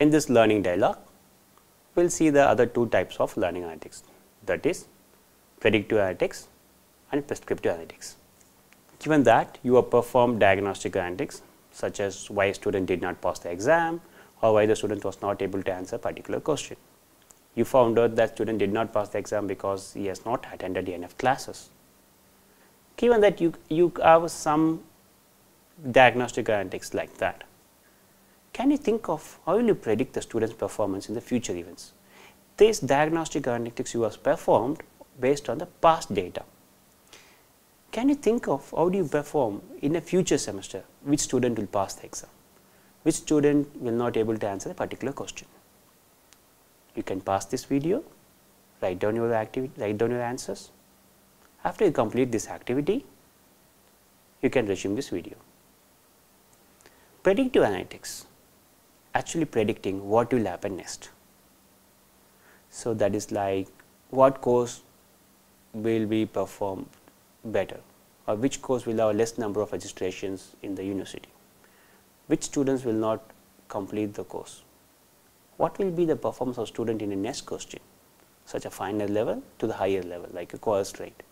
In this learning dialog, we will see the other two types of learning analytics that is predictive analytics and prescriptive analytics. Given that you have performed diagnostic analytics such as why a student did not pass the exam or why the student was not able to answer a particular question. You found out that student did not pass the exam because he has not attended enough classes. Given that you, you have some diagnostic analytics like that, can you think of how will you predict the student's performance in the future events? This diagnostic analytics you have performed based on the past data. Can you think of how do you perform in a future semester, which student will pass the exam, which student will not able to answer a particular question. You can pass this video, write down your activity, write down your answers. After you complete this activity, you can resume this video. Predictive analytics actually predicting what will happen next. So, that is like what course will be performed better or which course will have less number of registrations in the university, which students will not complete the course, what will be the performance of student in the next question such a final level to the higher level like a course rate.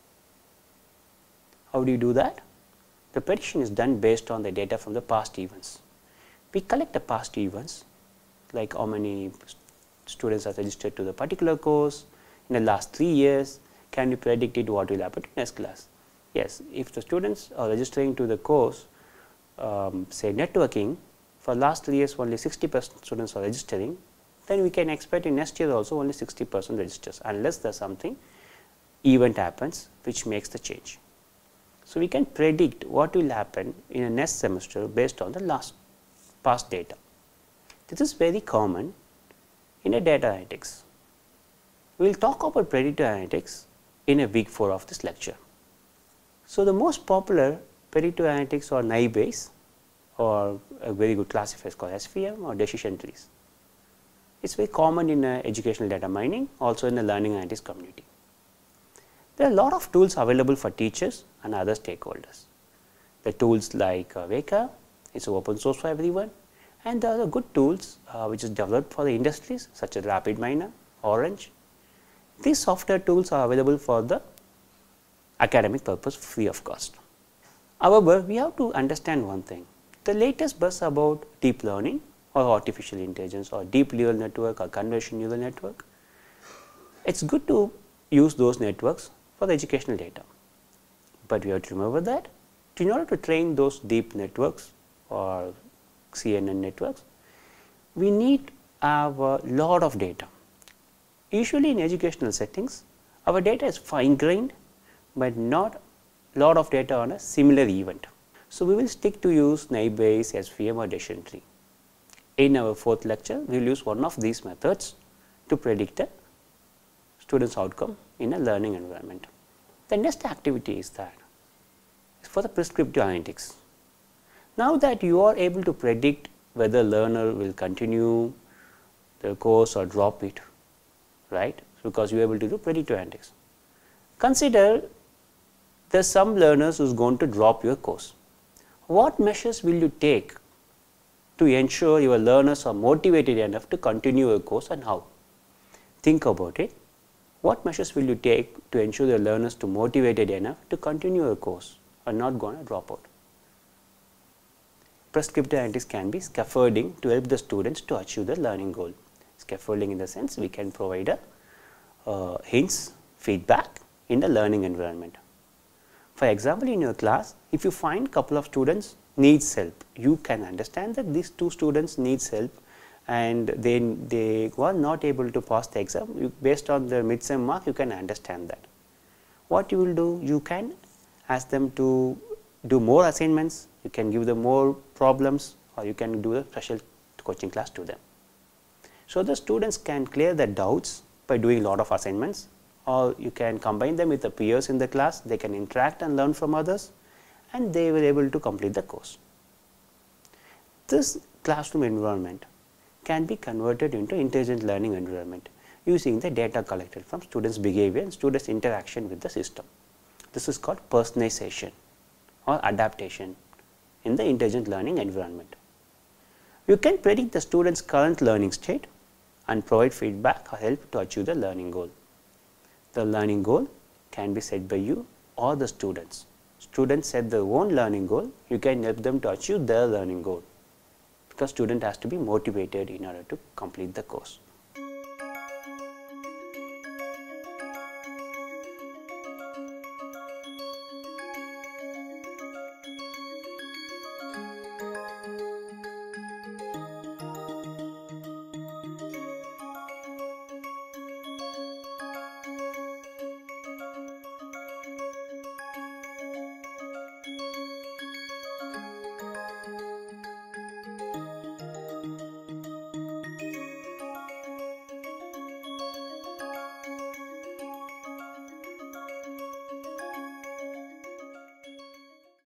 How do you do that? The prediction is done based on the data from the past events. We collect the past events like how many students are registered to the particular course in the last 3 years, can you predict it what will happen in next class? Yes, if the students are registering to the course um, say networking for last 3 years only 60 percent students are registering, then we can expect in next year also only 60 percent registers unless there is something event happens which makes the change. So, we can predict what will happen in a next semester based on the last past data. This is very common in a data analytics. We will talk about predictive analytics in a week 4 of this lecture. So, the most popular predictive analytics are naive Bayes or a very good classifier called SVM or decision trees. It is very common in uh, educational data mining also in the learning analytics community. There are a lot of tools available for teachers and other stakeholders. The tools like uh, Weka, it is open source for everyone and there are good tools uh, which is developed for the industries such as RapidMiner, Orange. These software tools are available for the academic purpose free of cost. However, we have to understand one thing, the latest buzz about deep learning or artificial intelligence or deep neural network or convolutional neural network, it is good to use those networks for the educational data. But we have to remember that in order to train those deep networks or CNN networks, we need a lot of data. Usually in educational settings, our data is fine grained, but not lot of data on a similar event. So, we will stick to use naive Bayes, SVM or decision tree. In our fourth lecture, we will use one of these methods to predict a student's outcome in a learning environment. The next activity is that for the prescriptive analytics. Now that you are able to predict whether learner will continue the course or drop it, right, because you are able to do predictive analytics. Consider there are some learners who is going to drop your course. What measures will you take to ensure your learners are motivated enough to continue your course and how? Think about it. What measures will you take to ensure the learners to motivated enough to continue your course and not going to drop out? Prescriptive can be scaffolding to help the students to achieve the learning goal. Scaffolding in the sense we can provide a uh, hints, feedback in the learning environment. For example, in your class, if you find a couple of students needs help, you can understand that these two students needs help and then they were not able to pass the exam, you, based on their midsem mark, you can understand that. What you will do? You can ask them to do more assignments, you can give them more problems or you can do a special coaching class to them. So, the students can clear their doubts by doing a lot of assignments or you can combine them with the peers in the class, they can interact and learn from others and they will able to complete the course. This classroom environment can be converted into intelligent learning environment using the data collected from students behavior and students interaction with the system. This is called personalization or adaptation in the intelligent learning environment. You can predict the student's current learning state and provide feedback or help to achieve the learning goal. The learning goal can be set by you or the students. Students set their own learning goal, you can help them to achieve their learning goal because student has to be motivated in order to complete the course.